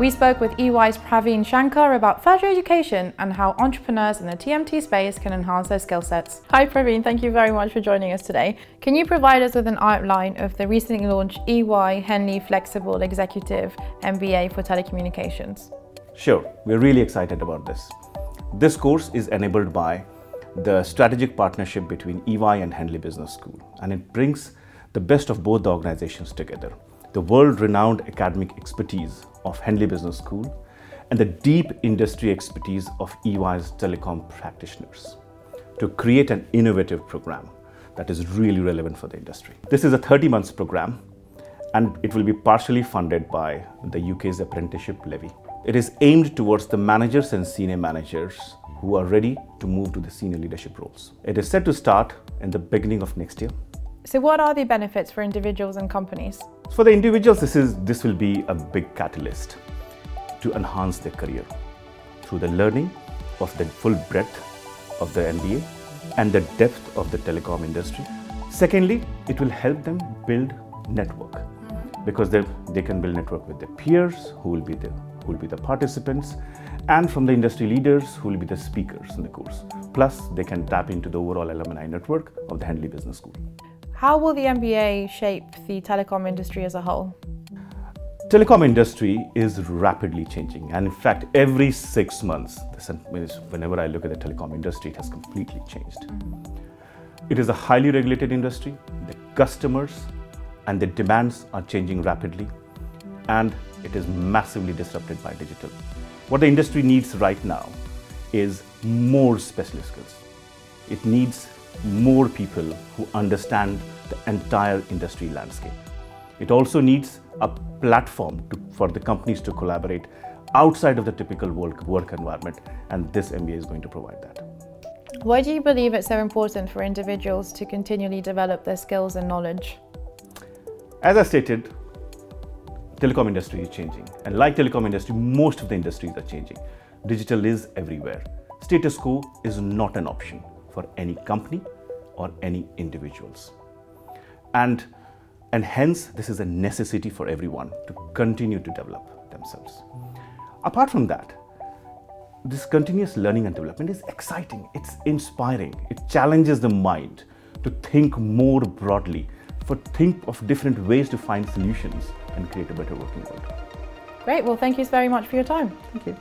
We spoke with EY's Praveen Shankar about further education and how entrepreneurs in the TMT space can enhance their skill sets. Hi Praveen, thank you very much for joining us today. Can you provide us with an outline of the recently launched EY Henley Flexible Executive MBA for Telecommunications? Sure, we're really excited about this. This course is enabled by the strategic partnership between EY and Henley Business School, and it brings the best of both the organizations together. The world-renowned academic expertise of Henley Business School and the deep industry expertise of EY's telecom practitioners to create an innovative program that is really relevant for the industry. This is a 30 months program and it will be partially funded by the UK's apprenticeship levy. It is aimed towards the managers and senior managers who are ready to move to the senior leadership roles. It is set to start in the beginning of next year. So what are the benefits for individuals and companies? For the individuals, this, is, this will be a big catalyst to enhance their career through the learning of the full breadth of the MBA and the depth of the telecom industry. Secondly, it will help them build network mm-hmm. because they, they can build network with their peers who will be the who will be the participants and from the industry leaders who will be the speakers in the course. Plus, they can tap into the overall alumni network of the Henley Business School. How will the MBA shape the telecom industry as a whole? Telecom industry is rapidly changing and in fact every six months, whenever I look at the telecom industry, it has completely changed. It is a highly regulated industry, the customers and the demands are changing rapidly and it is massively disrupted by digital. What the industry needs right now is more specialist skills. It needs more people who understand the entire industry landscape. It also needs a platform to, for the companies to collaborate outside of the typical work, work environment, and this MBA is going to provide that. Why do you believe it's so important for individuals to continually develop their skills and knowledge? As I stated, telecom industry is changing. And like telecom industry, most of the industries are changing. Digital is everywhere. Status quo is not an option for any company or any individuals. And, and hence, this is a necessity for everyone to continue to develop themselves. Apart from that, this continuous learning and development is exciting, it's inspiring, it challenges the mind to think more broadly, for think of different ways to find solutions and create a better working world. Great, well thank you very much for your time. Thank you.